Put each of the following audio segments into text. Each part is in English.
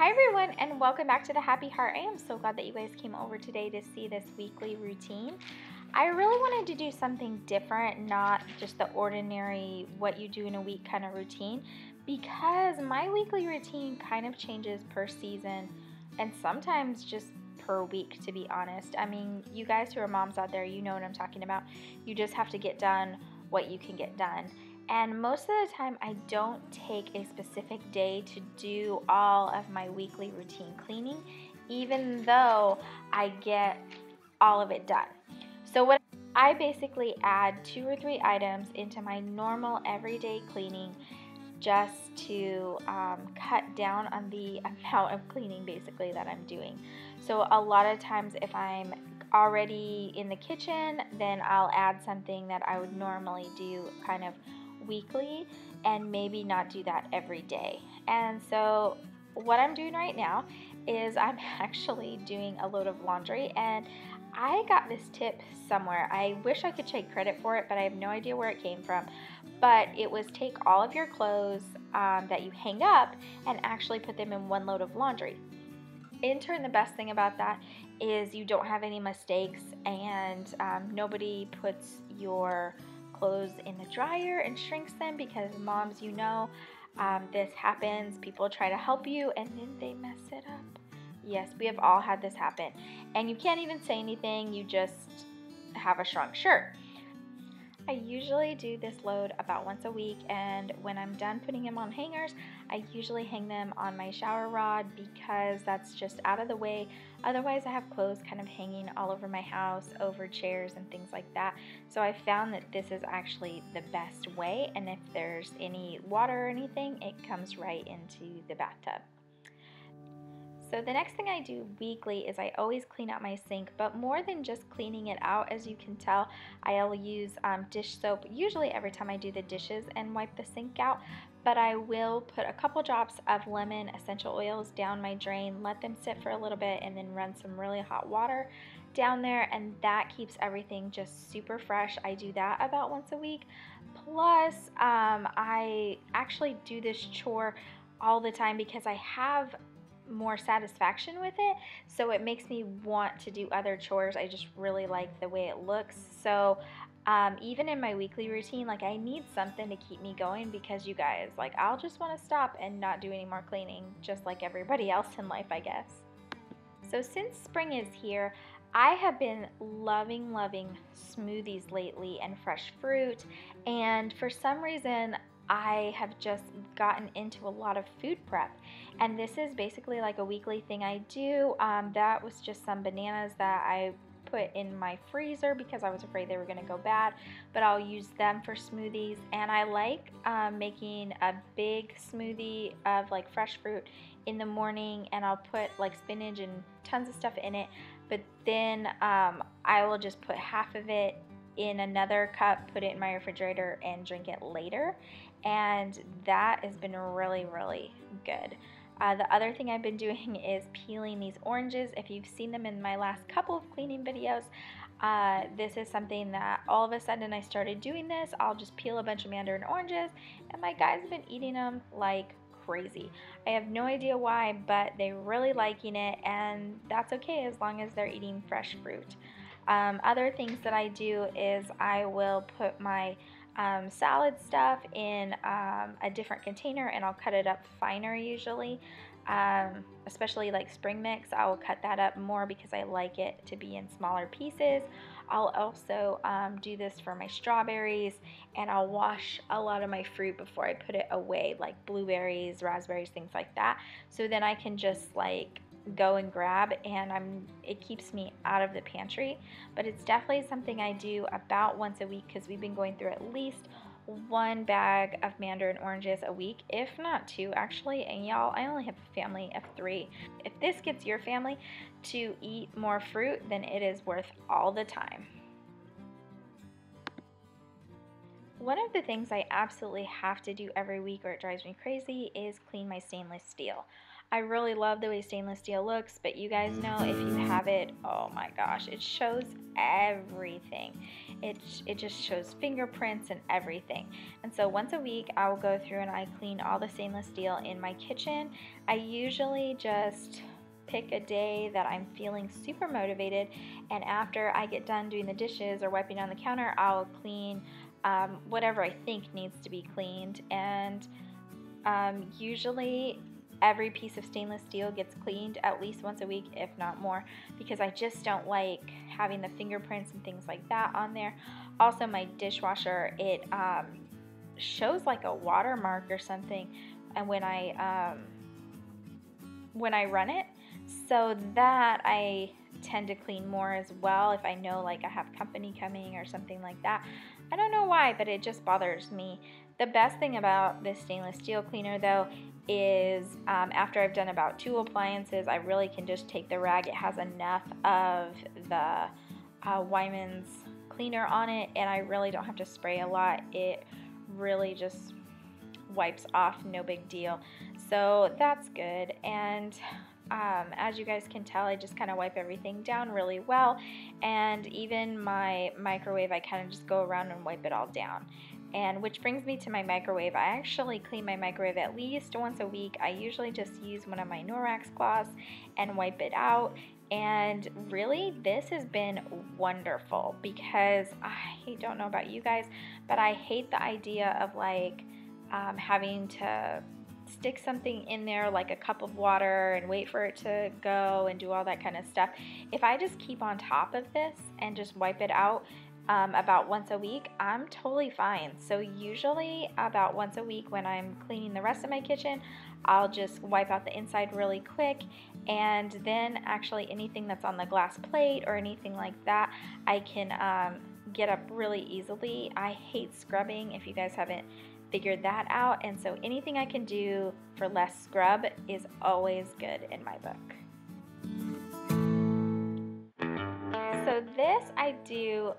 Hi everyone and welcome back to the Happy Heart. I am so glad that you guys came over today to see this weekly routine. I really wanted to do something different, not just the ordinary what you do in a week kind of routine because my weekly routine kind of changes per season and sometimes just per week to be honest. I mean, you guys who are moms out there, you know what I'm talking about. You just have to get done what you can get done. And most of the time, I don't take a specific day to do all of my weekly routine cleaning, even though I get all of it done. So, what I basically add two or three items into my normal everyday cleaning just to um, cut down on the amount of cleaning basically that I'm doing. So, a lot of times, if I'm already in the kitchen, then I'll add something that I would normally do kind of weekly and maybe not do that every day. And so, what I'm doing right now is I'm actually doing a load of laundry and I got this tip somewhere. I wish I could take credit for it, but I have no idea where it came from. But it was take all of your clothes um, that you hang up and actually put them in one load of laundry. In turn, the best thing about that is you don't have any mistakes and um, nobody puts your clothes in the dryer and shrinks them because moms, you know, um, this happens. People try to help you and then they mess it up. Yes, we have all had this happen. And you can't even say anything, you just have a shrunk shirt. I usually do this load about once a week, and when I'm done putting them on hangers, I usually hang them on my shower rod because that's just out of the way. Otherwise, I have clothes kind of hanging all over my house, over chairs, and things like that. So I found that this is actually the best way, and if there's any water or anything, it comes right into the bathtub. So the next thing I do weekly is I always clean out my sink, but more than just cleaning it out, as you can tell, I'll use um, dish soap usually every time I do the dishes and wipe the sink out, but I will put a couple drops of lemon essential oils down my drain, let them sit for a little bit, and then run some really hot water down there, and that keeps everything just super fresh. I do that about once a week. Plus, um, I actually do this chore all the time because I have more satisfaction with it. So it makes me want to do other chores. I just really like the way it looks. So um, even in my weekly routine, like I need something to keep me going because you guys, like I'll just want to stop and not do any more cleaning, just like everybody else in life, I guess. So since spring is here, I have been loving, loving smoothies lately and fresh fruit. And for some reason, I have just gotten into a lot of food prep. And this is basically like a weekly thing I do. Um, that was just some bananas that I put in my freezer because I was afraid they were going to go bad, but I'll use them for smoothies. And I like um, making a big smoothie of like fresh fruit in the morning, and I'll put like spinach and tons of stuff in it. But then um, I will just put half of it in another cup, put it in my refrigerator, and drink it later and that has been really, really good. Uh, the other thing I've been doing is peeling these oranges. If you've seen them in my last couple of cleaning videos, uh, this is something that all of a sudden I started doing this. I'll just peel a bunch of mandarin oranges, and my guys have been eating them like crazy. I have no idea why, but they're really liking it, and that's okay as long as they're eating fresh fruit. Um, other things that I do is I will put my um, salad stuff in um, a different container and I'll cut it up finer usually. Um, especially like spring mix, I will cut that up more because I like it to be in smaller pieces. I'll also um, do this for my strawberries and I'll wash a lot of my fruit before I put it away, like blueberries, raspberries, things like that. So then I can just like go and grab and I'm it keeps me out of the pantry. But it's definitely something I do about once a week because we've been going through at least one bag of mandarin oranges a week if not two actually. And y'all I only have a family of three. If this gets your family to eat more fruit then it is worth all the time. One of the things I absolutely have to do every week or it drives me crazy is clean my stainless steel. I really love the way stainless steel looks, but you guys know if you have it, oh my gosh, it shows everything. it, it just shows fingerprints and everything. And so once a week, I will go through and I clean all the stainless steel in my kitchen. I usually just pick a day that I'm feeling super motivated, and after I get done doing the dishes or wiping down the counter, I'll clean um, whatever I think needs to be cleaned. And um, usually every piece of stainless steel gets cleaned at least once a week, if not more, because I just don't like having the fingerprints and things like that on there. Also, my dishwasher, it um, shows like a watermark or something, and when I um, when I run it, so that I tend to clean more as well if I know like I have company coming or something like that. I don't know why, but it just bothers me. The best thing about this stainless steel cleaner though is um, after I've done about two appliances, I really can just take the rag. It has enough of the uh, Weiman's cleaner on it, and I really don't have to spray a lot. It really just wipes off, no big deal. So that's good. And um, as you guys can tell, I just kind of wipe everything down really well. And even my microwave, I kind of just go around and wipe it all down. And which brings me to my microwave. I actually clean my microwave at least once a week. I usually just use one of my Norwex cloths and wipe it out. And really, this has been wonderful because I don't know about you guys, but I hate the idea of like um, having to stick something in there like a cup of water and wait for it to go and do all that kind of stuff. If I just keep on top of this and just wipe it out, um, about once a week, I'm totally fine. So, usually, about once a week, when I'm cleaning the rest of my kitchen, I'll just wipe out the inside really quick. And then, actually, anything that's on the glass plate or anything like that, I can um, get up really easily. I hate scrubbing if you guys haven't figured that out. And so, anything I can do for less scrub is always good in my book. So, this I do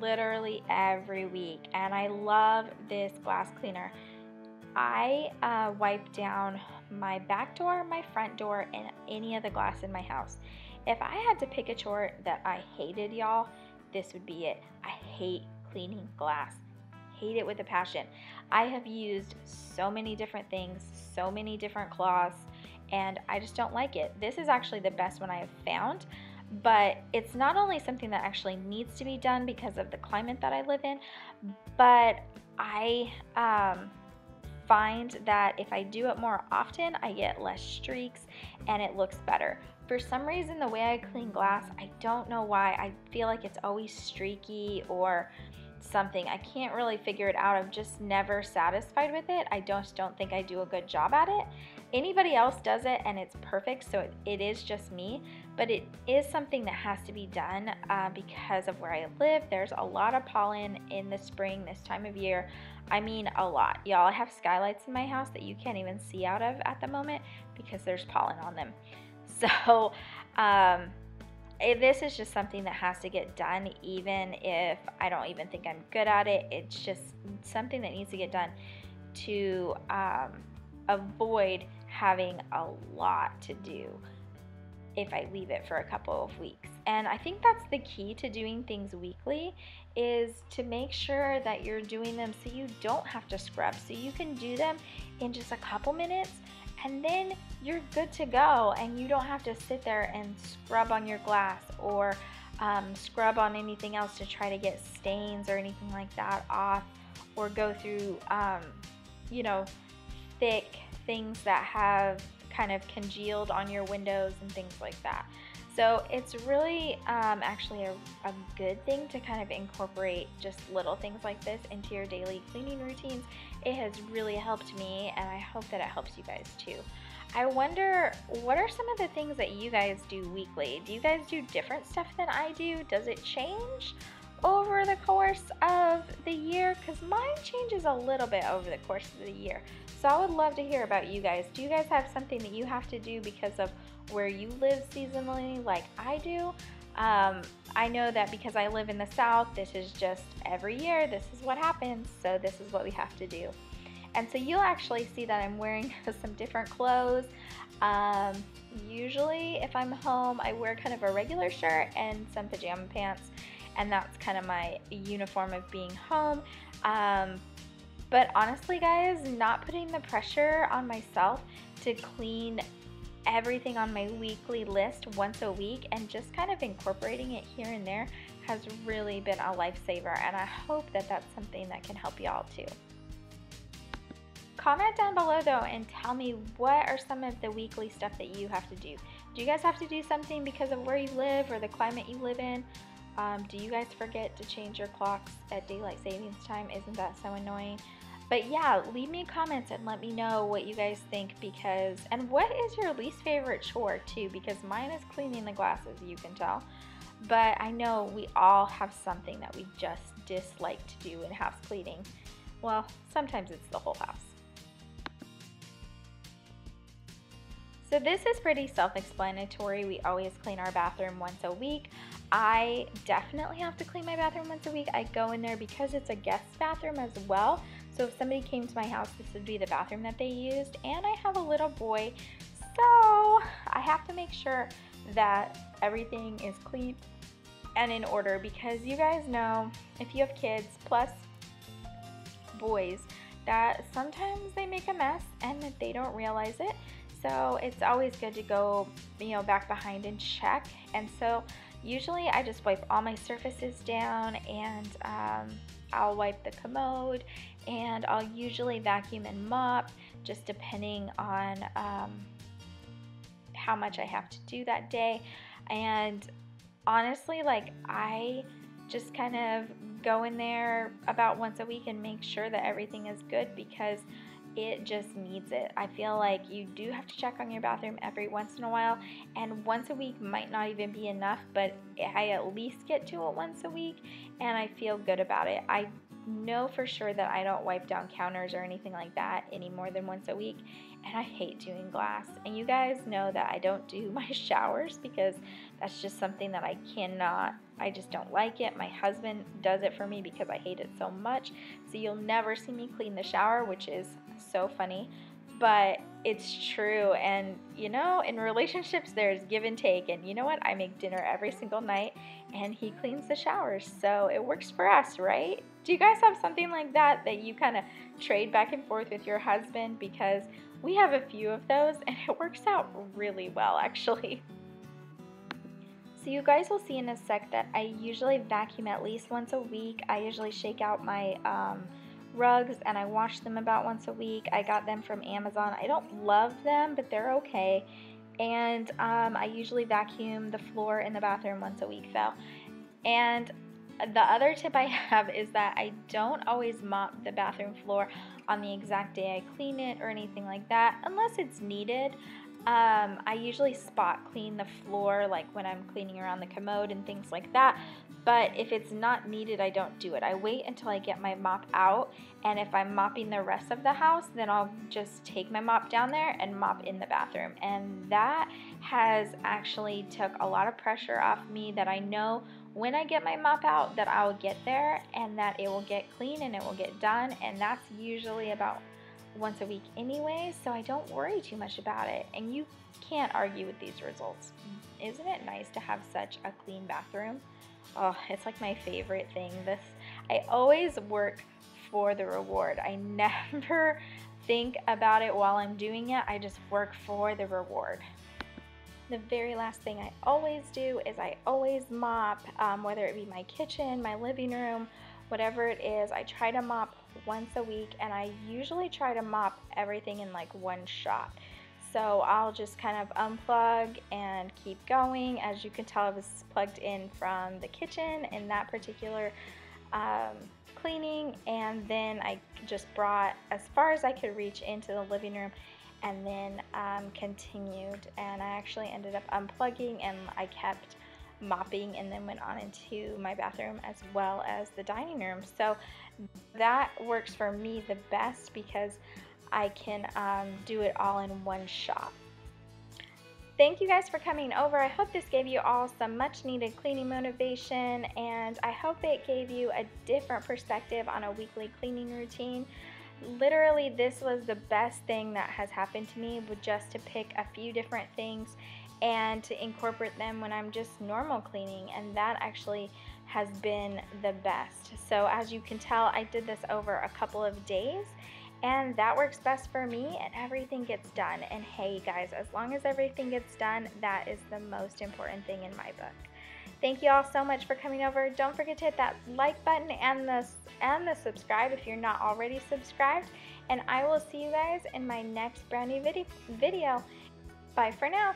literally every week, and I love this glass cleaner. I uh, wipe down my back door, my front door, and any of the glass in my house. If I had to pick a chore that I hated, y'all, this would be it. I hate cleaning glass. Hate it with a passion. I have used so many different things, so many different cloths, and I just don't like it. This is actually the best one I have found but it's not only something that actually needs to be done because of the climate that I live in, but I um, find that if I do it more often, I get less streaks and it looks better. For some reason, the way I clean glass, I don't know why, I feel like it's always streaky or something. I can't really figure it out. I'm just never satisfied with it. I just don't think I do a good job at it. Anybody else does it and it's perfect, so it, it is just me but it is something that has to be done uh, because of where I live. There's a lot of pollen in the spring this time of year. I mean, a lot. Y'all, I have skylights in my house that you can't even see out of at the moment because there's pollen on them. So, um, this is just something that has to get done, even if I don't even think I'm good at it. It's just something that needs to get done to um, avoid having a lot to do if I leave it for a couple of weeks. And I think that's the key to doing things weekly is to make sure that you're doing them so you don't have to scrub. So you can do them in just a couple minutes and then you're good to go and you don't have to sit there and scrub on your glass or um, scrub on anything else to try to get stains or anything like that off or go through, um, you know, thick things that have kind of congealed on your windows and things like that. So it's really um, actually a, a good thing to kind of incorporate just little things like this into your daily cleaning routines. It has really helped me and I hope that it helps you guys too. I wonder what are some of the things that you guys do weekly? Do you guys do different stuff than I do? Does it change over the course of the year? Because mine changes a little bit over the course of the year. So I would love to hear about you guys. Do you guys have something that you have to do because of where you live seasonally like I do? Um, I know that because I live in the South, this is just every year, this is what happens, so this is what we have to do. And so you'll actually see that I'm wearing some different clothes. Um, usually, if I'm home, I wear kind of a regular shirt and some pajama pants. and that's kind of my uniform of being home. Um, but honestly, guys, not putting the pressure on myself to clean everything on my weekly list once a week and just kind of incorporating it here and there has really been a lifesaver and I hope that that's something that can help y'all too. Comment down below though and tell me what are some of the weekly stuff that you have to do. Do you guys have to do something because of where you live or the climate you live in? Um, do you guys forget to change your clocks at daylight savings time? Isn't that so annoying? But yeah, leave me comments and let me know what you guys think because, and what is your least favorite chore too? Because mine is cleaning the glasses, you can tell. But I know we all have something that we just dislike to do in house cleaning. Well, sometimes it's the whole house. So this is pretty self-explanatory. We always clean our bathroom once a week. I definitely have to clean my bathroom once a week. I go in there because it's a guest bathroom as well. So if somebody came to my house, this would be the bathroom that they used. And I have a little boy, so I have to make sure that everything is clean and in order because you guys know if you have kids plus boys that sometimes they make a mess and that they don't realize it. So it's always good to go, you know, back behind and check. And so usually I just wipe all my surfaces down and um, I'll wipe the commode and I'll usually vacuum and mop just depending on um, how much I have to do that day. And honestly, like I just kind of go in there about once a week and make sure that everything is good because it just needs it. I feel like you do have to check on your bathroom every once in a while, and once a week might not even be enough, but I at least get to it once a week and I feel good about it. I know for sure that I don't wipe down counters or anything like that any more than once a week. And I hate doing glass. And you guys know that I don't do my showers because that's just something that I cannot, I just don't like it. My husband does it for me because I hate it so much. So you'll never see me clean the shower, which is so funny. But it's true. And you know, in relationships, there's give and take. And you know what? I make dinner every single night and he cleans the showers. So it works for us, right? Do you guys have something like that that you kind of trade back and forth with your husband? Because we have a few of those and it works out really well, actually. So you guys will see in a sec that I usually vacuum at least once a week. I usually shake out my um, rugs and I wash them about once a week. I got them from Amazon. I don't love them, but they're okay. And um, I usually vacuum the floor in the bathroom once a week though. And the other tip I have is that I don't always mop the bathroom floor on the exact day I clean it or anything like that unless it's needed. Um, I usually spot clean the floor like when I'm cleaning around the commode and things like that. But if it's not needed, I don't do it. I wait until I get my mop out. And if I'm mopping the rest of the house, then I'll just take my mop down there and mop in the bathroom. And that has actually took a lot of pressure off me that I know when I get my mop out that I will get there and that it will get clean and it will get done. And that's usually about once a week anyway, so I don't worry too much about it. And you can't argue with these results. Isn't it nice to have such a clean bathroom? Oh, it's like my favorite thing. This I always work for the reward. I never think about it while I'm doing it. I just work for the reward. The very last thing I always do is I always mop, um, whether it be my kitchen, my living room, whatever it is. I try to mop once a week and I usually try to mop everything in like one shot. So I'll just kind of unplug and keep going. As you can tell, I was plugged in from the kitchen in that particular um, cleaning and then I just brought as far as I could reach into the living room and then um, continued and I actually ended up unplugging and I kept mopping and then went on into my bathroom as well as the dining room. So that works for me the best because I can um, do it all in one shot. Thank you guys for coming over. I hope this gave you all some much needed cleaning motivation and I hope it gave you a different perspective on a weekly cleaning routine. Literally, this was the best thing that has happened to me, with just to pick a few different things and to incorporate them when I'm just normal cleaning and that actually has been the best. So as you can tell, I did this over a couple of days and that works best for me and everything gets done. And hey guys, as long as everything gets done, that is the most important thing in my book. Thank you all so much for coming over. Don't forget to hit that like button and the, and the subscribe if you're not already subscribed. And I will see you guys in my next brand new video. Bye for now.